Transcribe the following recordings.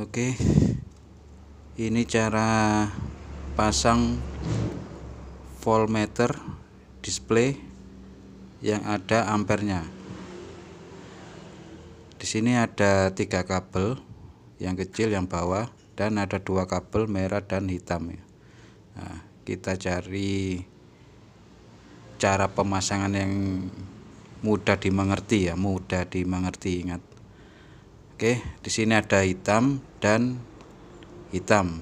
Oke. Ini cara pasang voltmeter display yang ada ampernya. Di sini ada tiga kabel yang kecil yang bawah dan ada dua kabel merah dan hitam ya. nah, kita cari cara pemasangan yang mudah dimengerti ya. Mudah dimengerti ingat Oke, di sini ada hitam dan hitam.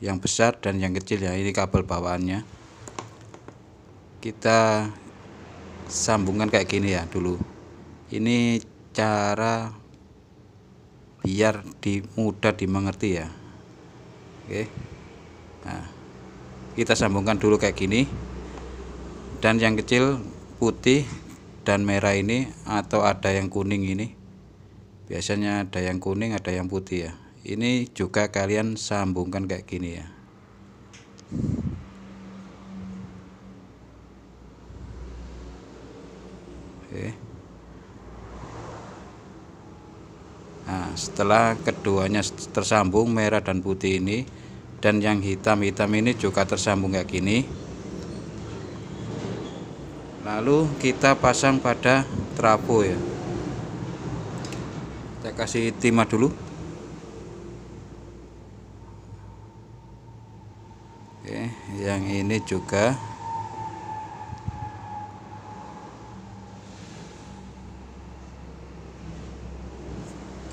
Yang besar dan yang kecil ya, ini kabel bawaannya. Kita sambungkan kayak gini ya dulu. Ini cara biar di mudah dimengerti ya. Oke. Nah, kita sambungkan dulu kayak gini. Dan yang kecil putih dan merah ini atau ada yang kuning ini biasanya ada yang kuning ada yang putih ya. Ini juga kalian sambungkan kayak gini ya. Oke. Nah setelah keduanya tersambung merah dan putih ini dan yang hitam-hitam ini juga tersambung kayak gini. Lalu kita pasang pada trafo ya saya kasih timah dulu oke yang ini juga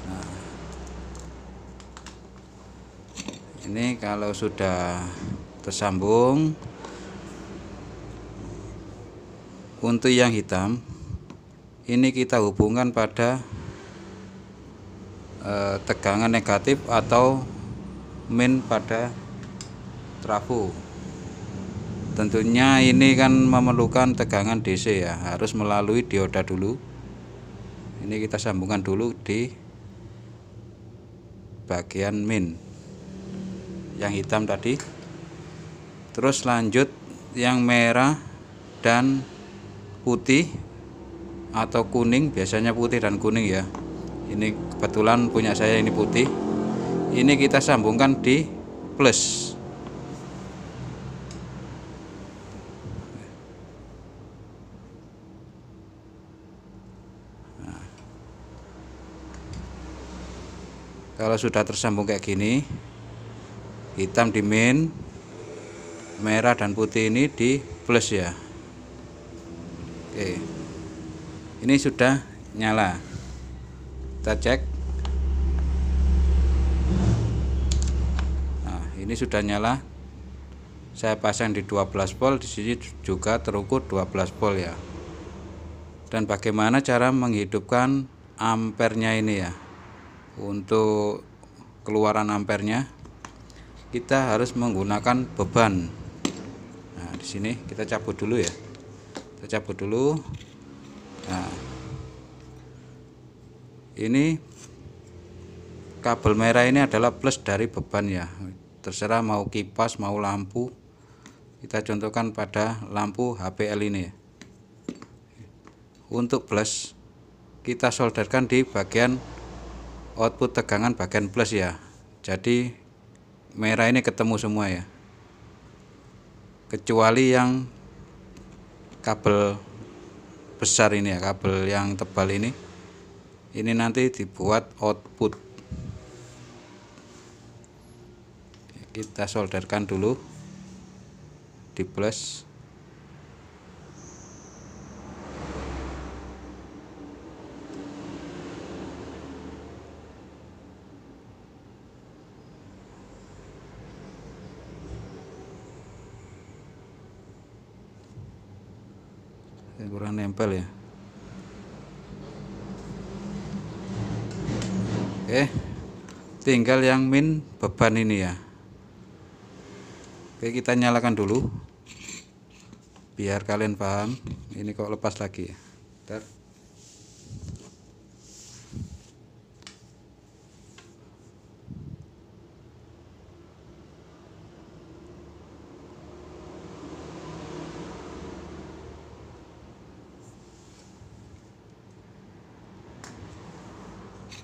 nah. ini kalau sudah tersambung untuk yang hitam ini kita hubungkan pada eh, tegangan negatif atau min pada trafo tentunya ini kan memerlukan tegangan DC ya harus melalui dioda dulu. Ini kita sambungkan dulu di bagian min yang hitam tadi. Terus lanjut yang merah dan putih atau kuning biasanya putih dan kuning ya. Ini kebetulan punya saya ini putih. Ini kita sambungkan di plus. Nah. kalau sudah tersambung kayak gini hitam di min merah dan putih ini di plus ya. Oke. Ini sudah nyala kita cek. Nah ini sudah nyala. Saya pasang di 12 volt di sini juga terukur 12 volt ya. Dan bagaimana cara menghidupkan ampernya ini ya? Untuk keluaran ampernya kita harus menggunakan beban. Nah di sini kita cabut dulu ya. Kita cabut dulu. Nah ini kabel merah ini adalah plus dari beban ya. Terserah mau kipas mau lampu. Kita contohkan pada lampu HPL ini ya. untuk plus kita solderkan di bagian output tegangan bagian plus ya. Jadi merah ini ketemu semua ya. Kecuali yang kabel besar ini ya kabel yang tebal ini ini nanti dibuat output. Kita solderkan dulu. Di plus. Kurang nempel ya oke tinggal yang min beban ini ya. Oke kita nyalakan dulu biar kalian paham. Ini kok lepas lagi ya. Bentar.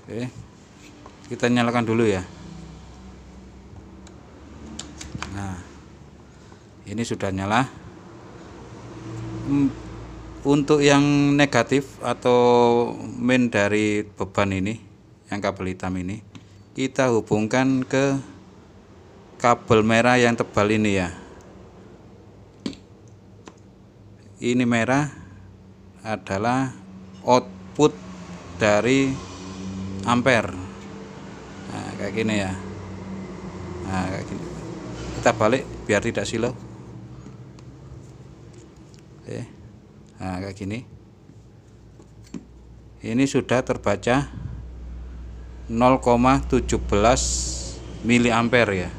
Oke kita nyalakan dulu ya. Nah ini sudah nyala. Hmm, untuk yang negatif atau main dari beban ini yang kabel hitam ini kita hubungkan ke kabel merah yang tebal ini ya. Ini merah adalah output dari ampere kayak gini ya. Nah kayak gini. Kita balik biar tidak silau oke. Nah kayak gini. Ini sudah terbaca 0,17 miliampere ya.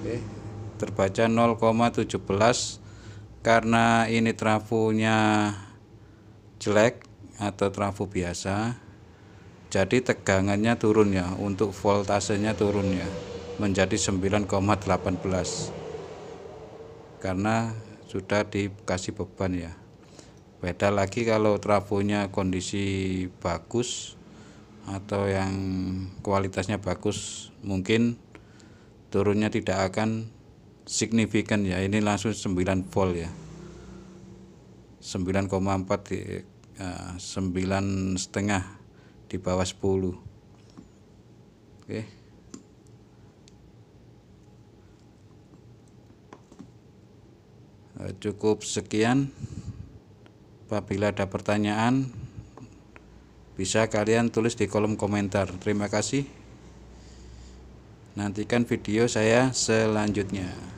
Oke, terbaca 0,17 karena ini trafonya jelek atau trafo biasa jadi tegangannya turun ya untuk voltasenya turun ya menjadi 9,18 karena sudah dikasih beban ya. Beda lagi kalau trafonya kondisi bagus atau yang kualitasnya bagus mungkin turunnya tidak akan signifikan ya. Ini langsung 9 volt ya 9,4 di uh, 9 setengah di bawah 10 oke. Uh, cukup sekian. Apabila ada pertanyaan bisa kalian tulis di kolom komentar. Terima kasih. Nantikan video saya selanjutnya